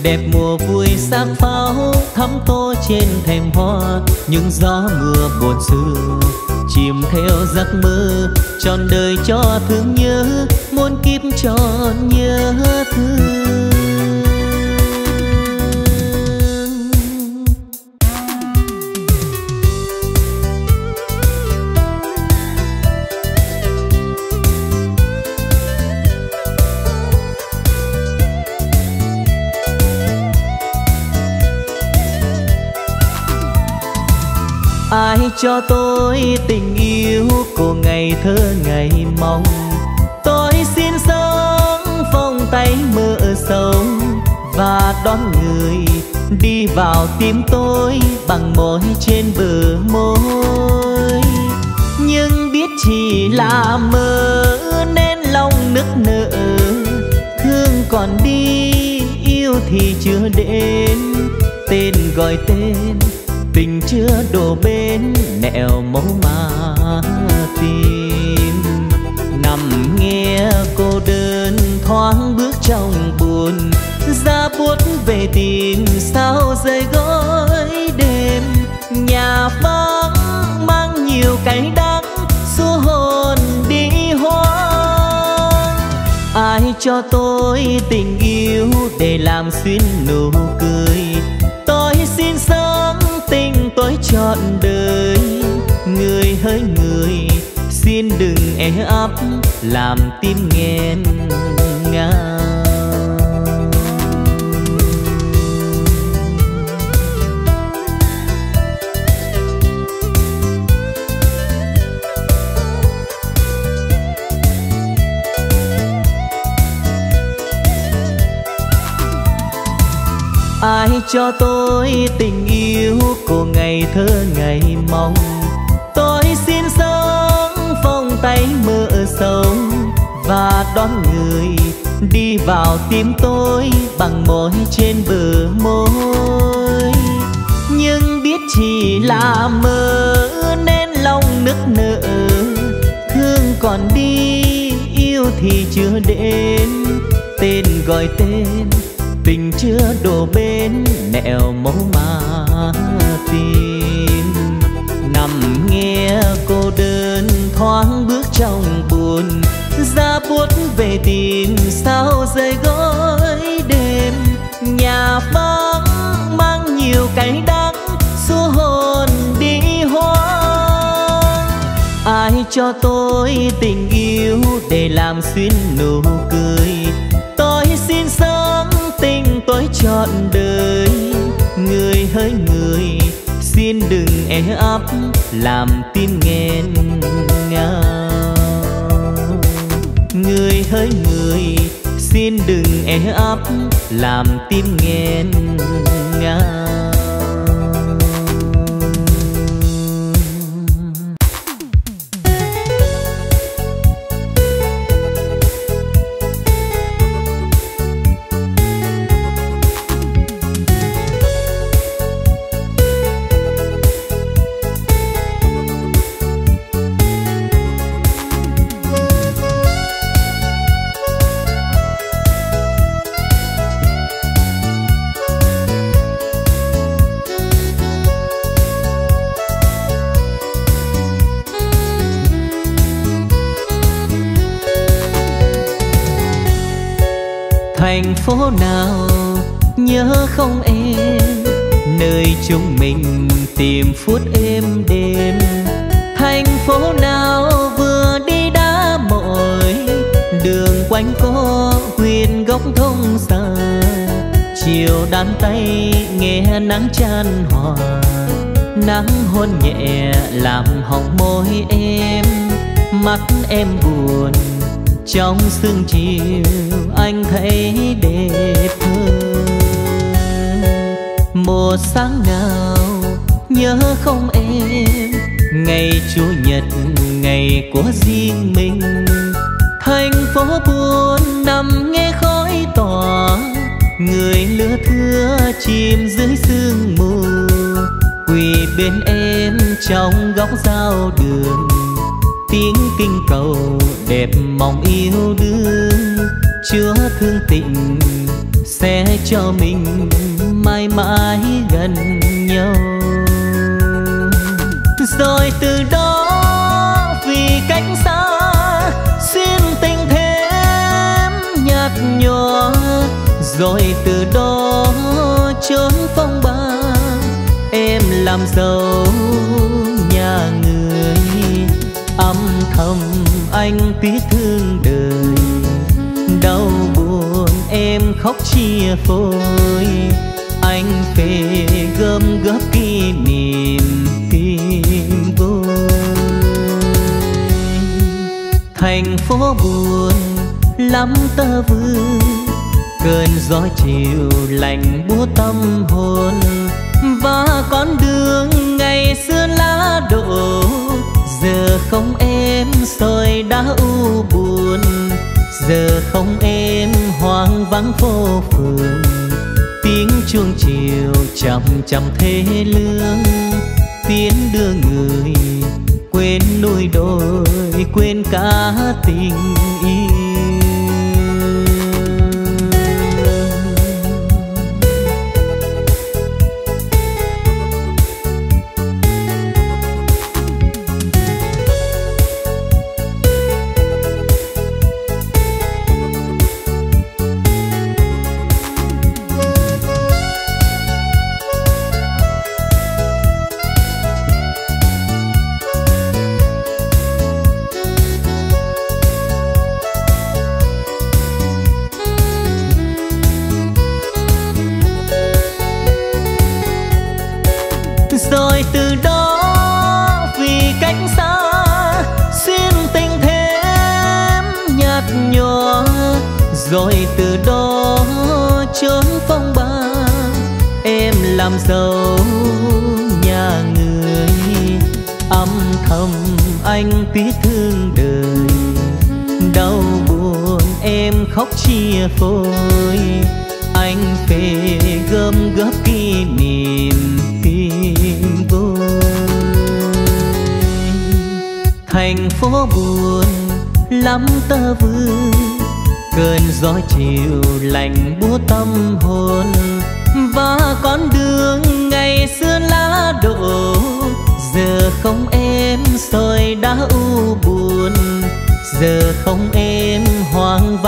đẹp mùa vui sắc pháo thắm tô trên thềm hoa. Những gió mưa buồn xưa chìm theo giấc mơ trọn đời cho thương nhớ muôn kiếp tròn nhớ thương. Ai cho tôi tình yêu của ngày thơ ngày mong. Tôi xin sống vòng tay mưa sầu và đón người đi vào tim tôi bằng môi trên bờ môi. Nhưng biết chỉ là mơ nên lòng nức nở. Còn đi, yêu thì chưa đến. Tên gọi tên tình chưa đổ bên nẻo mẫu mà tim, nằm nghe cô đơn thoáng bước trong buồn ra buốt về tìm sao rơi gói đêm. Nhà vắng mang nhiều cay đắng xua hồn đi hoang ai cho tôi tình yêu để làm xuyên nụ cười? Trọn đời. Người hỡi người, xin đừng e ấp, làm tim nghẹn ngào. Ai cho tôi tình yêu của ngày thơ ngày mong. Tôi xin sống vòng tay mưa sầu và đón người đi vào tim tôi bằng môi trên bờ môi. Nhưng biết chỉ là mơ, nên lòng nức nở. Thương còn đi, yêu thì chưa đến. Tên gọi tên, tình chưa đổ bên nẻo mẫu mà tim nằm nghe cô đơn thoáng bước trong buồn, ra buốt về tìm sao rơi gói đêm. Nhà vắng mang nhiều cái đắng, xua hồn đi hoang ai cho tôi tình yêu để làm xuyên nụ cười? Tôi xin sống tình tôi trọn đời hỡi người. Xin đừng e ấp, làm tim nghẹn ngào. Người hỡi người, xin đừng e ấp, làm tim nghẹn ngào. Chúng mình tìm phút êm đêm thành phố nào vừa đi đã mỏi, đường quanh có huyền góc thông xa. Chiều đan tay nghe nắng chan hòa, nắng hôn nhẹ làm hồng môi em. Mắt em buồn, trong sương chiều anh thấy đêm mùa sáng nào, nhớ không em? Ngày chủ nhật, ngày của riêng mình. Thành phố buồn nằm nghe khói tỏa người lứa thưa chìm dưới sương mù. Quỳ bên em trong góc giao đường, tiếng kinh cầu đẹp mong yêu đương. Chúa thương tình, sẽ cho mình mãi gần nhau. Rồi từ đó, vì cách xa xuyên tình thêm nhạt nhòa. Rồi từ đó trốn phong ba, em làm giàu nhà người. Âm thầm anh tiếc thương đời, đau buồn em khóc chia phôi anh về gom góp kỷ niệm tìm vui thành phố buồn, lắm tơ vương cơn gió chiều lạnh búa tâm hồn. Và con đường ngày xưa lá đổ, giờ không em rồi đã u buồn. Giờ không em hoang vắng phố phường chuông chiều chậm chậm thế lương. Tiến đưa người quên nuôi đôi, quên cả tình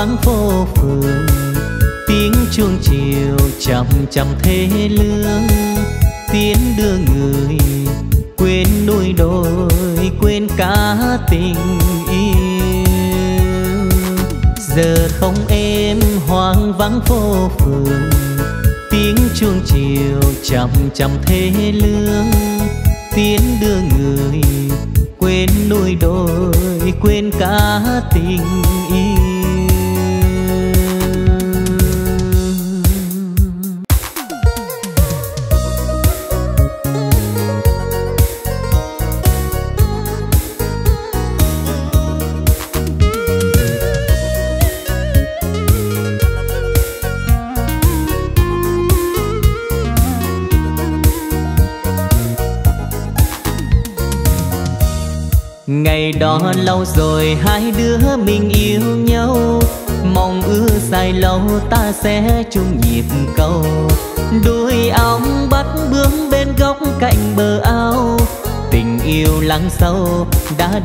hoang phố phường tiếng chuông chiều chậm chậm thế lương. Tiến đưa người quên nuôi đôi, quên cả tình yêu. Giờ không em hoang vắng phố phường tiếng chuông chiều chậm chậm thế lương. Tiến đưa người quên nuôi đôi, quên cả tình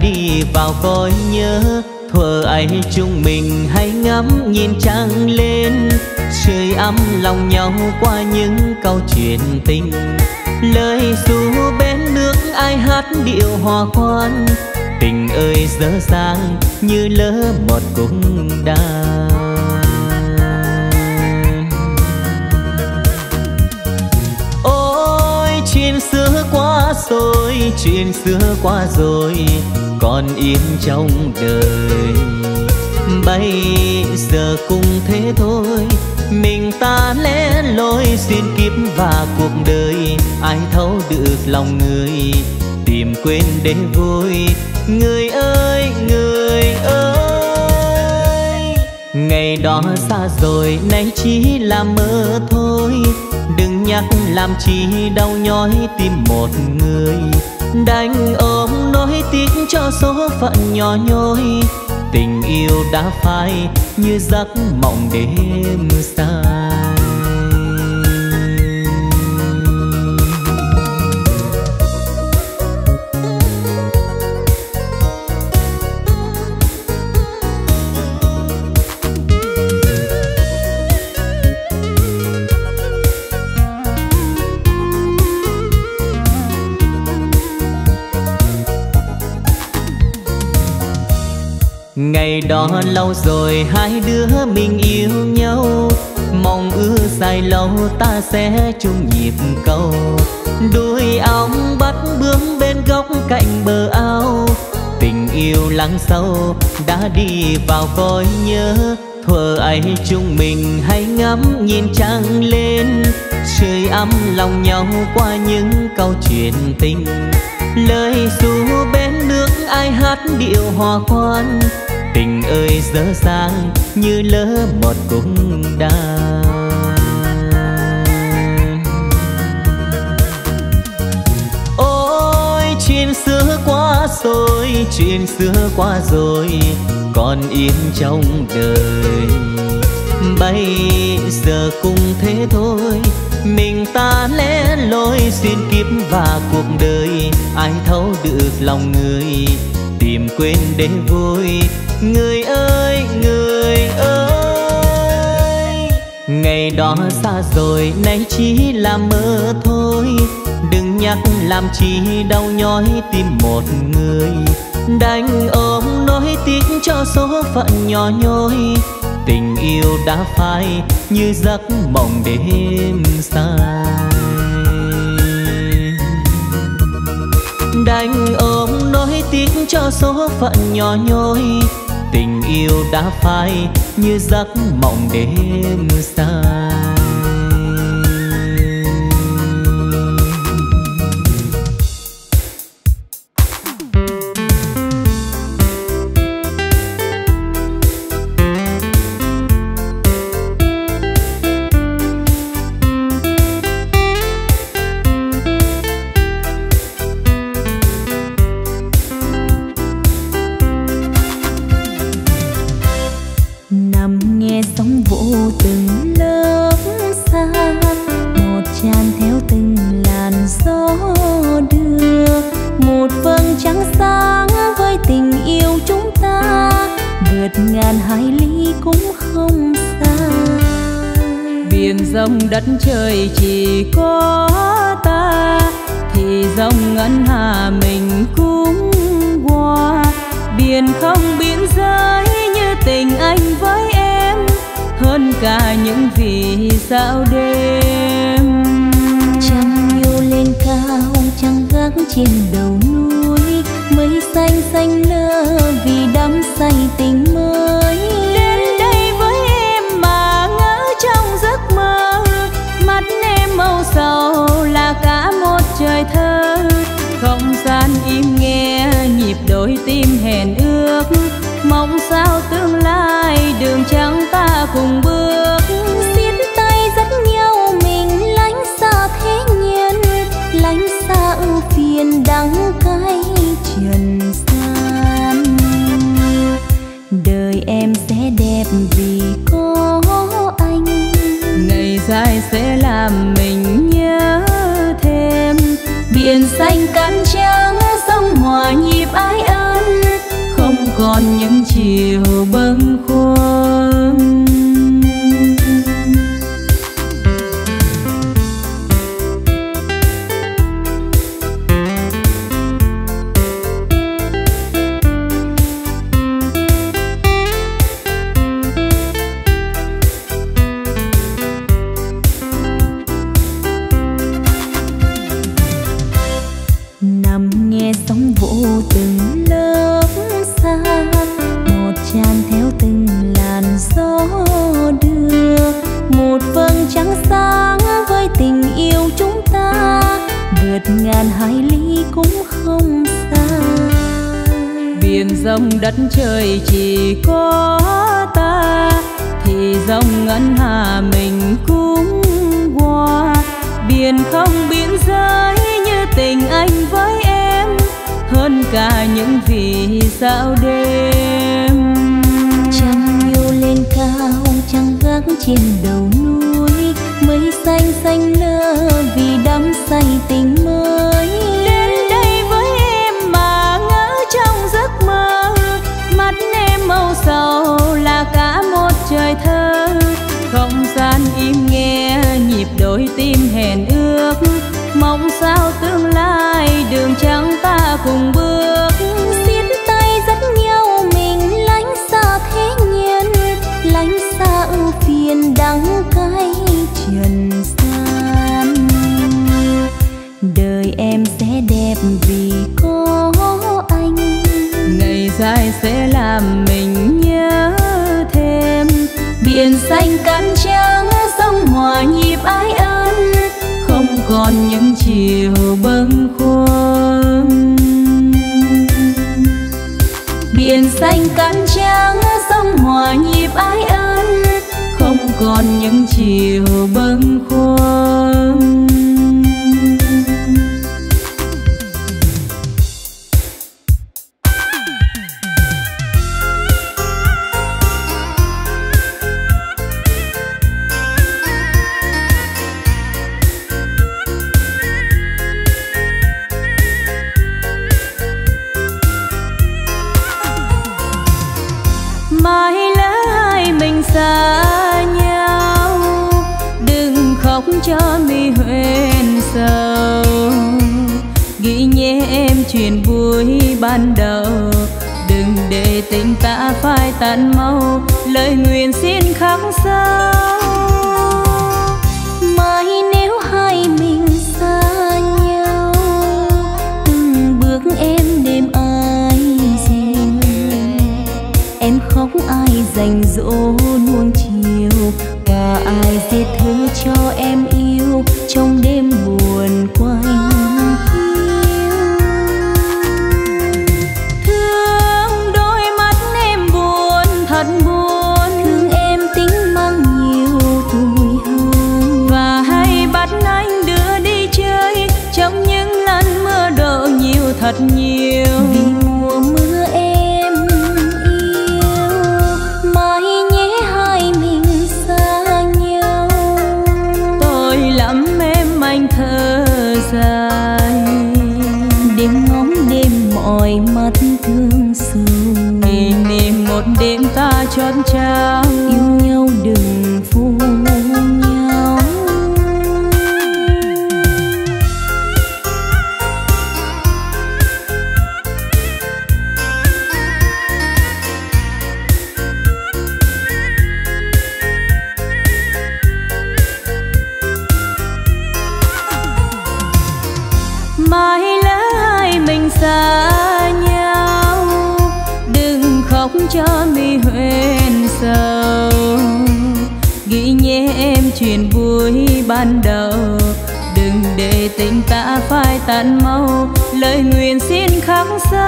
đi vào cõi nhớ. Thuở ấy chúng mình hãy ngắm nhìn trăng lên. Trời ấm lòng nhau qua những câu chuyện tình. Lời ru bên nước ai hát điệu hòa khoan tình ơi dở dang như lỡ một cung đàn chuyện xưa qua rồi, còn yên trong đời. Bây giờ cùng thế thôi, mình ta lẽ lối xin kiếp và cuộc đời. Ai thấu được lòng người, tìm quên để vui. Người ơi người ơi, ngày đó xa rồi, nay chỉ là mơ thôi. Đừng nhắc làm chi đau nhói tim một người đành ôm nói tiếng cho số phận nhỏ nhoi tình yêu đã phai như giấc mộng đêm xa. Đó lâu rồi hai đứa mình yêu nhau. Mong ước dài lâu ta sẽ chung nhịp cầu. Đuôi ong bắt bướm bên góc cạnh bờ ao. Tình yêu lắng sâu đã đi vào cõi nhớ. Thuở ấy chúng mình hãy ngắm nhìn trăng lên. Trời ấm lòng nhau qua những câu chuyện tình. Lời ru bên nước ai hát điệu hòa quan tình ơi, dở dang như lỡ một cung đàn. Ôi, chuyện xưa qua rồi, chuyện xưa qua rồi, còn yên trong đời. Bây giờ cũng thế thôi, mình ta lẽ lối xuyên kiếp và cuộc đời, ai thấu được lòng người tìm quên để vui. Người ơi người ơi. Ngày đó xa rồi, nay chỉ là mơ thôi. Đừng nhắc làm chi đau nhói tim một người. Đành ôm nói tiếng cho số phận nhỏ nhoi. Tình yêu đã phai như giấc mộng đêm xa đành ôm cho số phận nhỏ nhoi tình yêu đã phai như giấc mộng đêm dài. Biển xanh cát trắng, sông hòa nhịp ái ân, không còn những chiều bâng khuâng. mỏi mắt thương xưa, kỷ niệm một đêm ta trốn trao. Yêu nhau đừng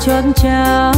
chót trao.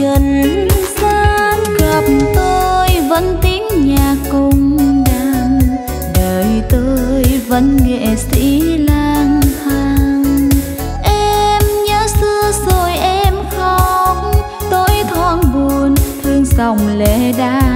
trần gian, gặp tôi vẫn tiếng nhà cùng đàn đời tôi vẫn nghệ sĩ lang thang. Em nhớ xưa rồi em khóc, tôi thoáng buồn, thương dòng lệ đàn